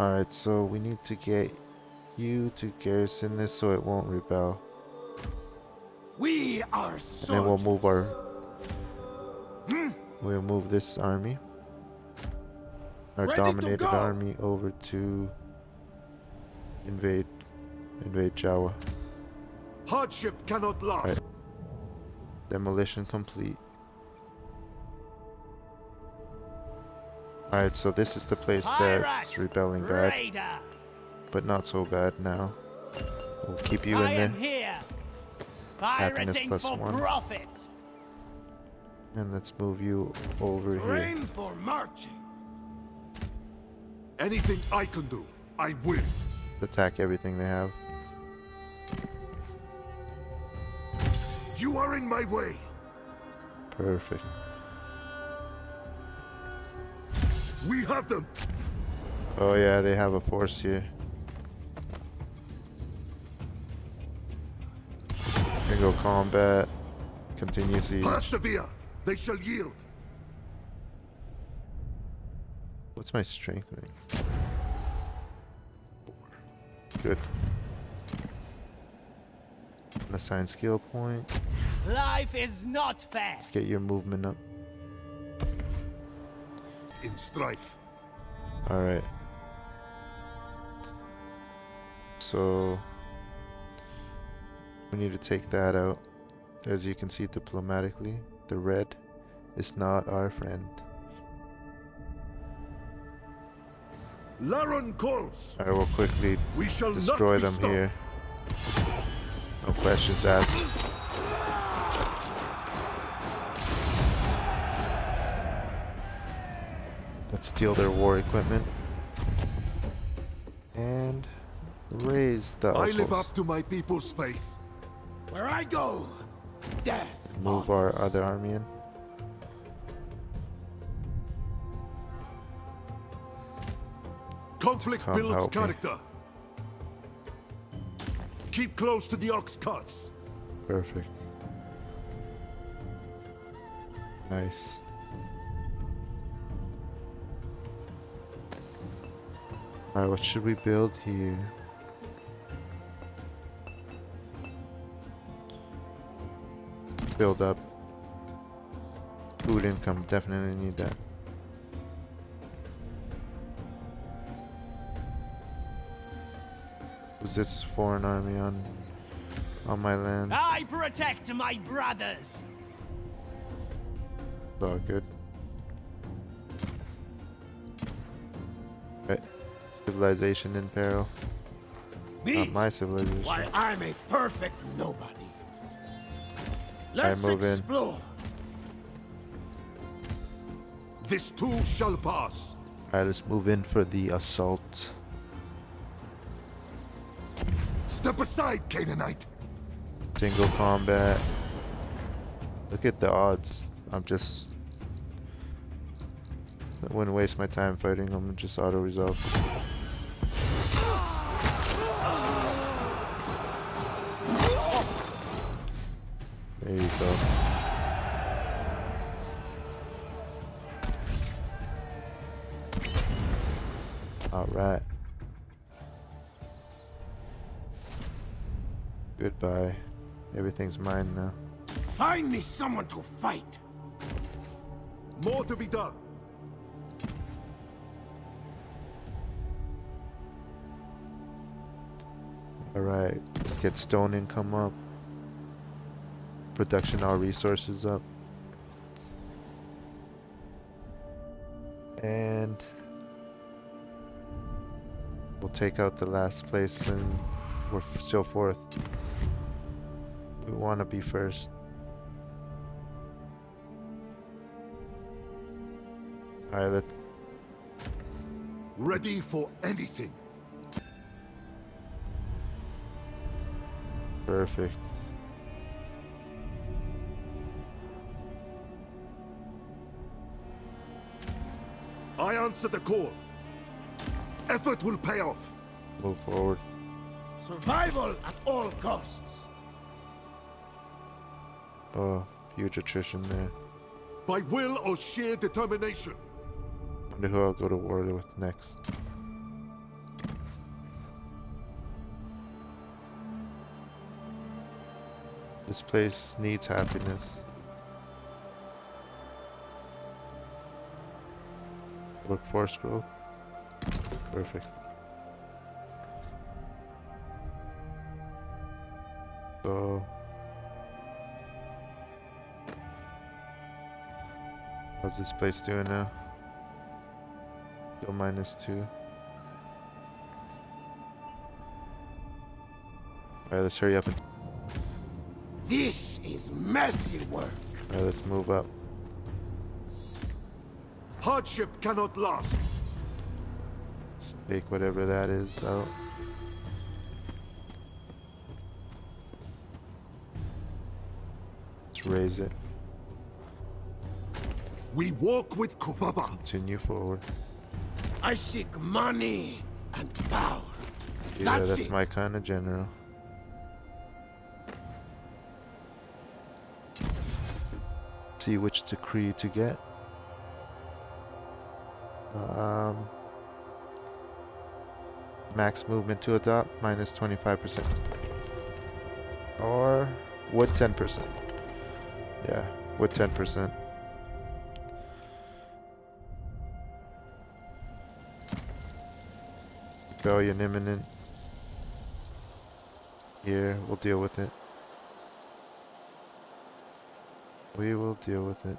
Alright, so we need to get you to garrison this so it won't rebel. We are And then we'll move our Hmm? we'll move this army. Our Ready dominated army over to invade invade Jawa. Hardship cannot last. Demolition complete. Alright, so this is the place that's rebelling bad, Raider, but not so bad now. We'll keep you I in am there, here. Happiness Pirating plus for one. profit. and let's move you over here. Train for marching. Anything I can do, I will. Attack everything they have. You are in my way. Perfect. We have them. Oh yeah, they have a force here. Single combat. Continue siege. Persevere. They shall yield. What's my strengthening? Good. Assign skill point. Life is not fair. Let's get your movement up. In strife. Alright. So we need to take that out. As you can see diplomatically, the red is not our friend. Laron calls. I will quickly We shall destroy them stopped. here. No questions asked. Let's steal their war equipment. And raise the I live up to my people's faith. Where I go, death Move our other army in. Conflict Come builds me. character. Keep close to the ox carts. Perfect. Nice. Alright, what should we build here? Build up. Food income, definitely need that. Who's this foreign army on on my land? I protect my brothers. It's all good. Right. Civilization in peril. Me, Not my civilization. why I'm a perfect nobody. Let's move in. explore. This too shall pass. Alright, let's move in for the assault. Step aside, Canaanite. Single combat. Look at the odds. I'm just. I wouldn't waste my time fighting. I'm just auto resolve. There you go. Alright. Goodbye. Everything's mine now. Find me someone to fight. More to be done. Alright, let's get stone income up. Production our resources up. And we'll take out the last place and we're still fourth. We want to be first. Alright, let's Ready for anything. Perfect. I answer the call. Effort will pay off. Move forward. Survival at all costs. Oh, huge attrition there. By will or sheer determination. I Wonder who I'll go to war with next. This place needs happiness. Workforce growth. Perfect. So How's this place doing now? Still minus two. Alright, let's hurry up and This is messy work. alright, let's move up. Hardship cannot last. Let's take whatever that is out. Let's raise it. We walk with Kovava. Continue forward. I seek money and power. Yeah, That's that's my kind of general. See which decree to get. Um, max movement to adopt minus 25%. Or wood 10%. Yeah, wood 10%. Rebellion imminent. Here, we'll deal with it. We will deal with it.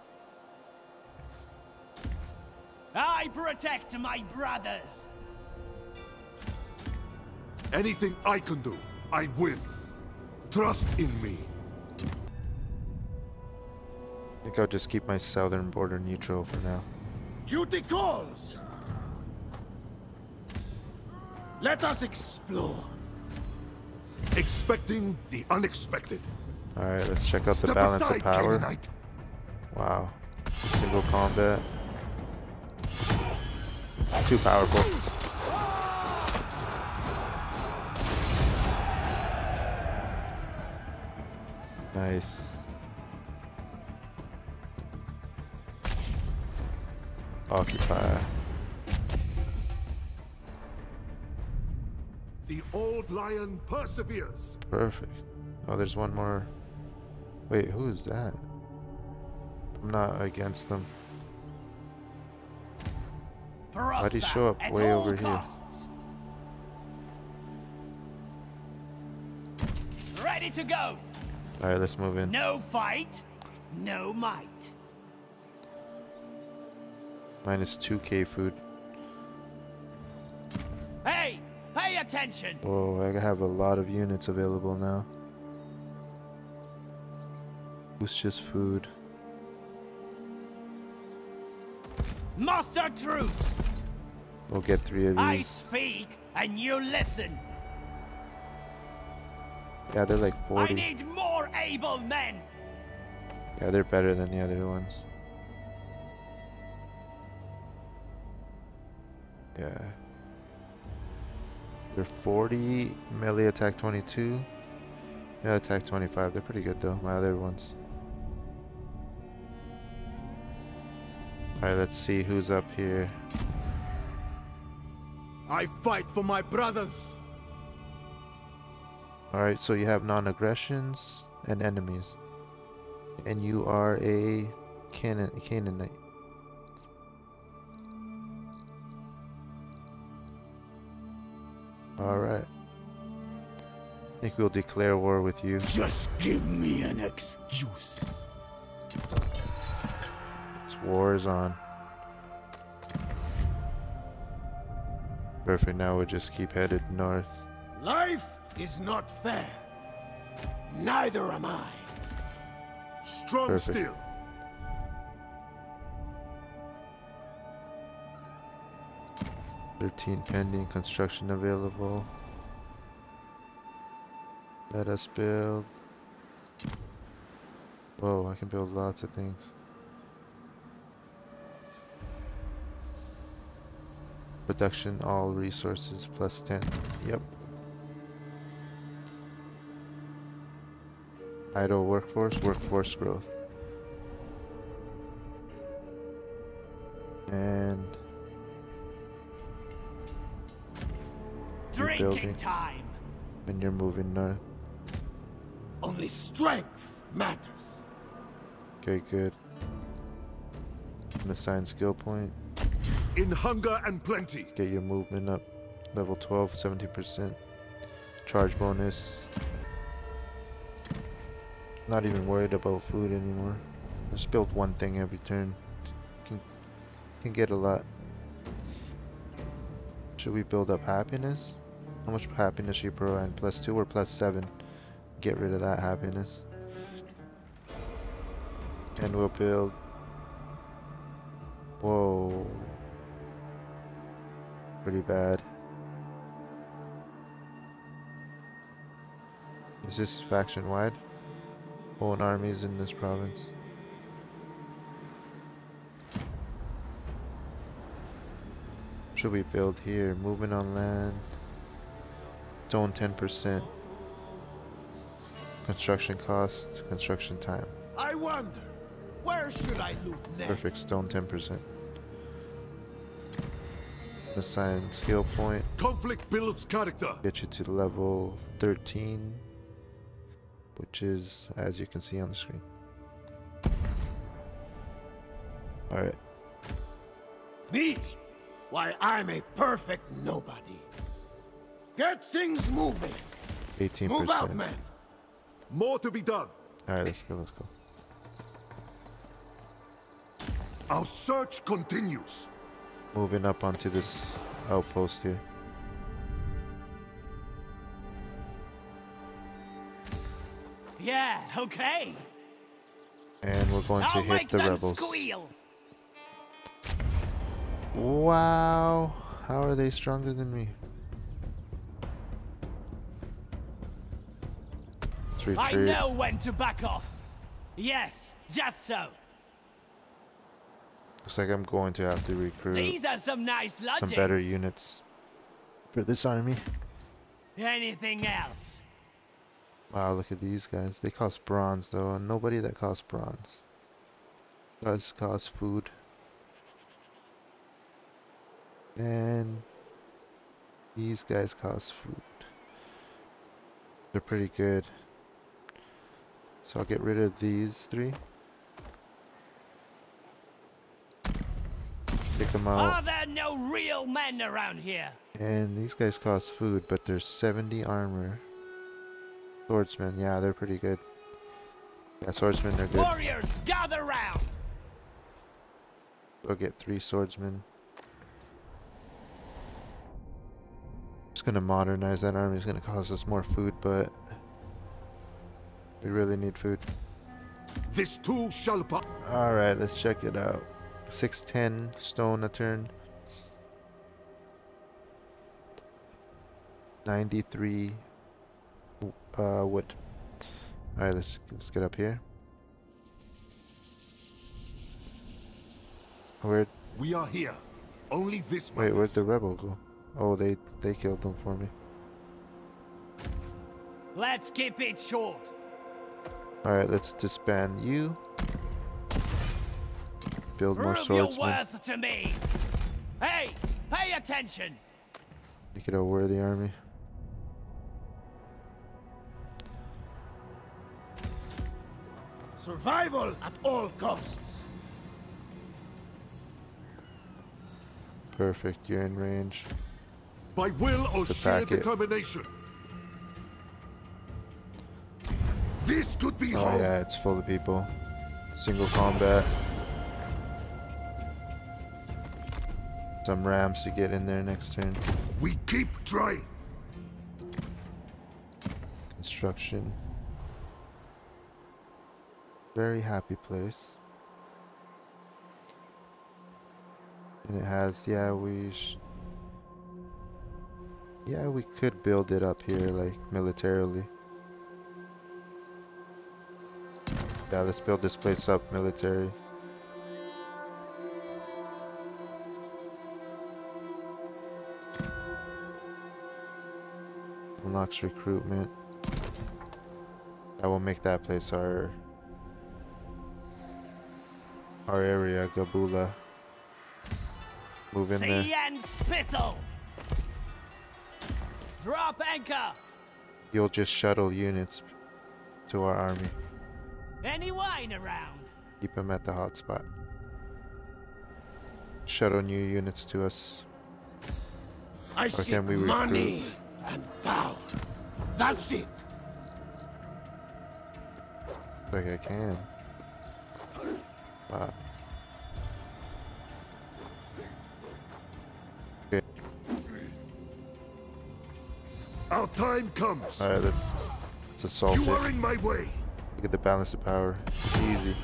I protect my brothers. Anything I can do, I will. Trust in me. I think I'll just keep my southern border neutral for now. Duty calls. Let us explore. Expecting the unexpected. Alright, let's check out the balance aside, of power. Canaanite. Wow. Single combat. Too powerful. Nice. Occupy. The old lion perseveres. Perfect. Oh, there's one more. Wait, who is that? I'm not against them. Prosper he show up at way all over here? Ready to go. Alright, let's move in. No fight, no might. Minus 2k food. Hey, pay attention. Whoa, I have a lot of units available now. Who's just food? Master troops. We'll get three of these. I speak and you listen. Yeah, they're like 40. I 40. need more able men. Yeah, they're better than the other ones. Yeah. They're 40, melee attack 22, melee attack 25. They're pretty good though, my other ones. Alright, let's see who's up here. I fight for my brothers. Alright, so you have non-aggressions and enemies. And you are a Canaan Canaanite. Alright. I think we'll declare war with you. Just give me an excuse. War is on. Perfect, now we'll just keep headed north. Life is not fair. Neither am I. Strong Perfect. still. Thirteen pending, construction available. Let us build. Whoa, I can build lots of things. Production, all resources, plus 10. Yep. Idle workforce, workforce growth. And Drinking time. when you're moving north. Only strength matters. Okay, good. An assign skill point. In hunger and plenty. Get your movement up. Level 12, 70%. Charge bonus. Not even worried about food anymore. Just build one thing every turn. Can, can get a lot. Should we build up happiness? How much happiness you provide? Plus 2 or plus 7? Get rid of that happiness. And we'll build... Whoa. Pretty bad. Is this faction wide? Own armies in this province. Should we build here? Movement on land. Zone 10%. Construction cost, construction time. I wonder, where should I loot next? Perfect stone 10%. Assign skill point. Conflict builds character. Get you to level 13. Which is, as you can see on the screen. Alright. Me? Why, I'm a perfect nobody. Get things moving. 18%. Move out, man. More to be done. Alright, let's go, let's go. Our search continues. Moving up onto this outpost here. Yeah, okay. And we're going to I'll hit make the rebels. squeal. Wow! How are they stronger than me? Let's I know when to back off. Yes, just so. Looks like I'm going to have to recruit These are some nice some better units for this army. Anything else? Wow, look at these guys. They cost bronze though, and nobody that costs bronze does cost food. And these guys cost food. They're pretty good. So I'll get rid of these three. Take them out. Are there no real men around here? And these guys cost food, but there's 70 armor. Swordsmen, yeah, they're pretty good. Yeah, swordsmen they're good. Warriors, gather round. Go get three swordsmen. Just gonna modernize that army. It's gonna cost us more food, but we really need food. This too shall pass. All right, let's check it out. 610 stone a turn. 93 uh, wood. All right, let's let's get up here. Where? We are here. Only this Wait, where'd the rebel go? Oh, they they killed them for me. Let's keep it short. All right, let's disband you. Build more Prove your worth to me. Hey, pay attention. Make it a worthy army. Survival at all costs. Perfect, you're in range. By will or To sheer pack it. determination. This could be Oh home. yeah, it's full of people. Single combat. Some rams to get in there next turn. We keep trying. Construction. Very happy place. And it has, yeah, we sh Yeah, we could build it up here, like, militarily. Yeah, let's build this place up military. Unlocks recruitment. That will make that place our our area, Gabula. Move in there. See and spittle. Drop anchor. You'll just shuttle units to our army. Any wine around? Keep them at the hotspot. Shuttle new units to us. I can seek we recruit? Money and power. That's it. Like I can. But okay. Our time comes. Alright, let's let's assault you it. are in my way. Look at the balance of power. It's easy.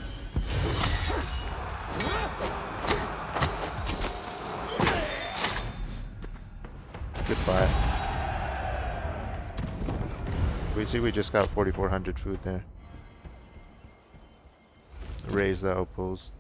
Goodbye. We see we just got 4,400 food there. Raise the outpost.